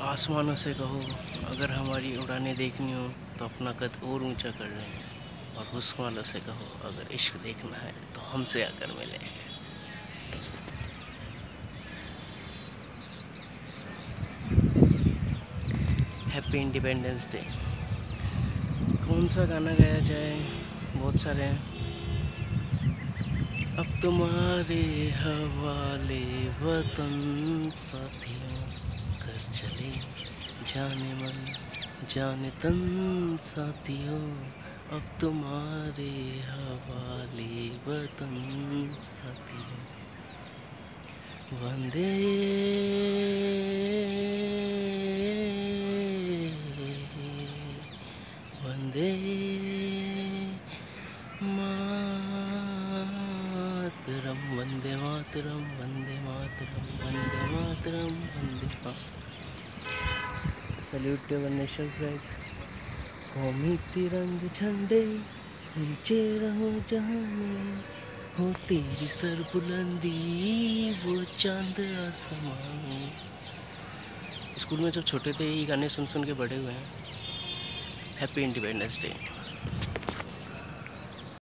आसमानों से कहो, अगर हमारी उड़ाने देखनी हो तो अपना कद और ऊँचा कर लें। और हुस्न वालों से कहो, अगर इश्क देखना है तो हमसे आकर मिले। हैप्पी इंडिपेंडेंस डे कौन सा गाना गाया जाए? बहुत सारे हैं। अब तुम्हारे हवाले वतन साथियों कर चले जाने मन, जाने तन साथियों। अब तुम्हारे हवाले वतन साथियों। वंदे वंदे मातरम वंदे मातरम वंदे मातरम वंदे मातरम, वंदे सल्यूट टू नेशनल फ्लैग। कौमी तिरंग झंडे ऊँचे रहो जहाँ हो तेरी सर बुलंदी वो चाँद आसमां स्कूल में जब छोटे थे, ये गाने सुन सुन के बड़े हुए हैं। Happy independence day